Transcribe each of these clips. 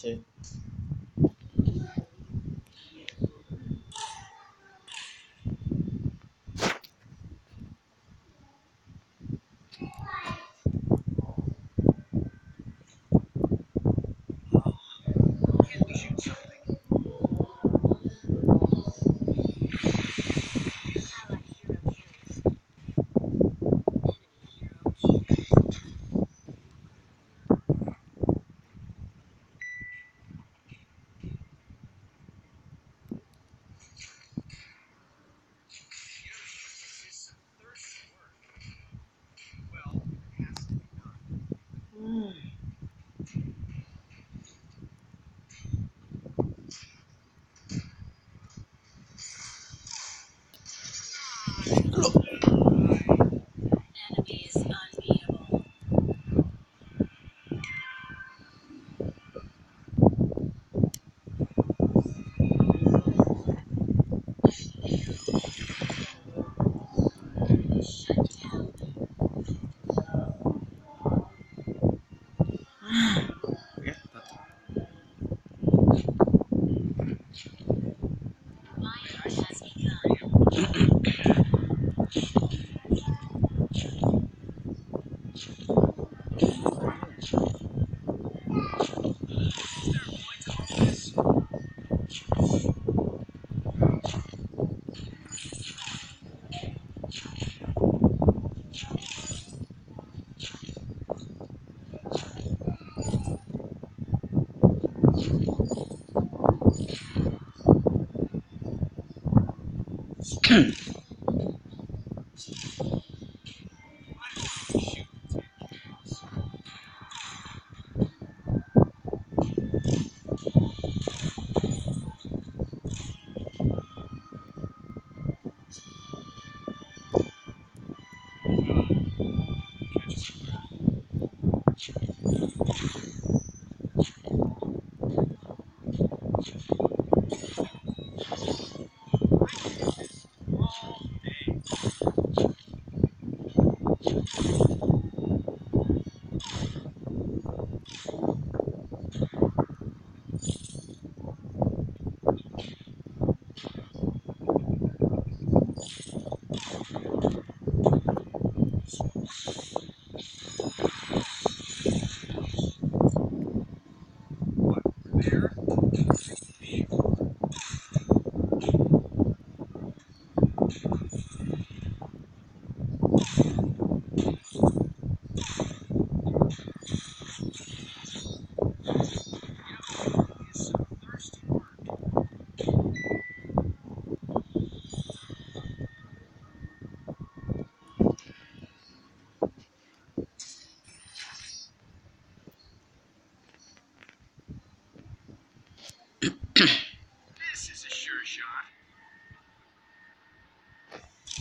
对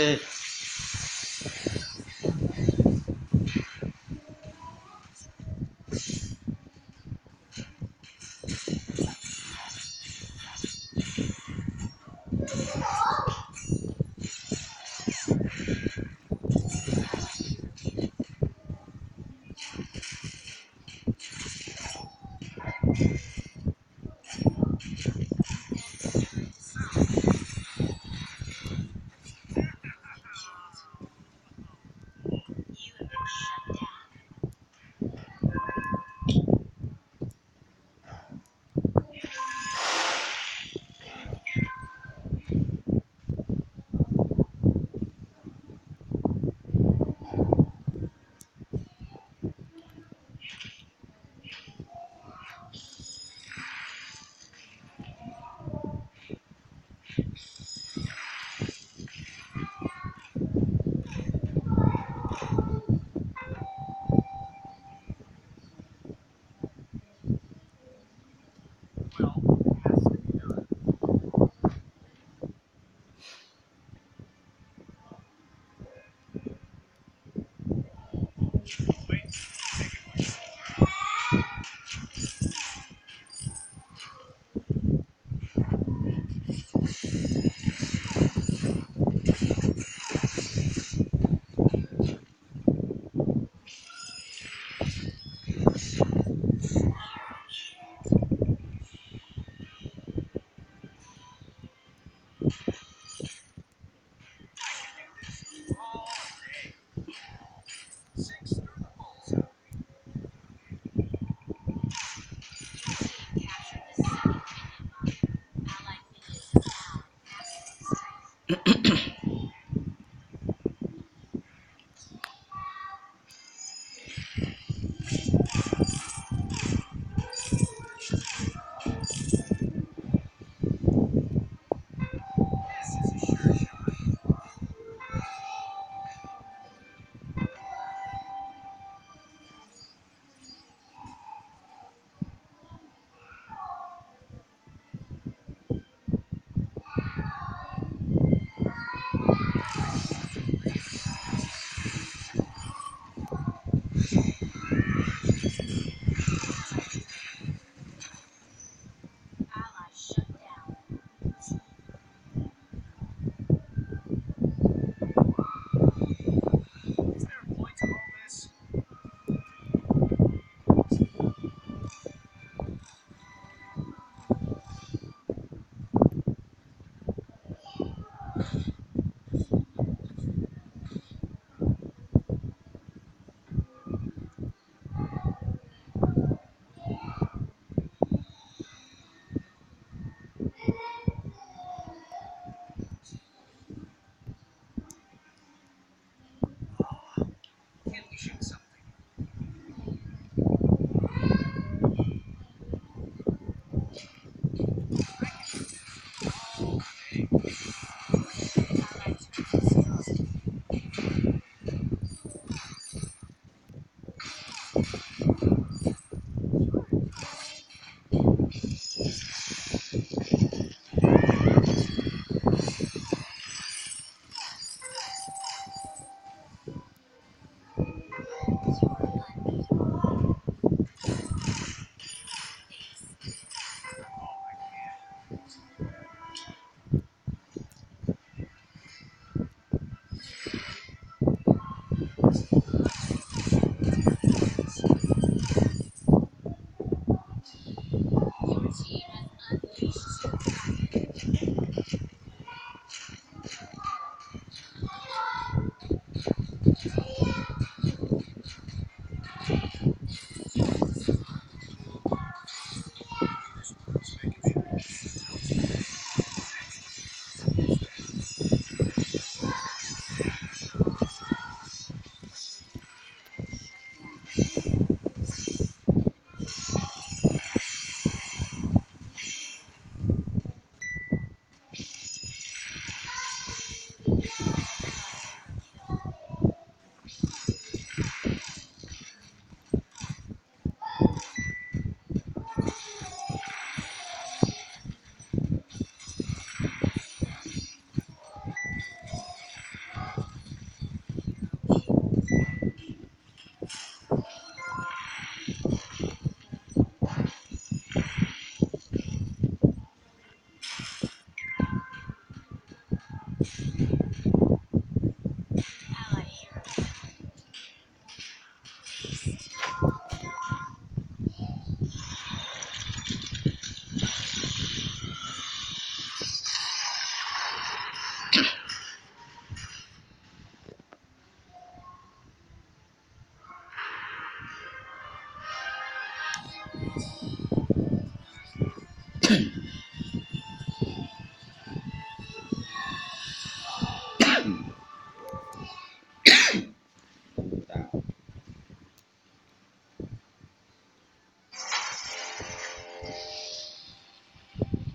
yesterday